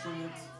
instrument.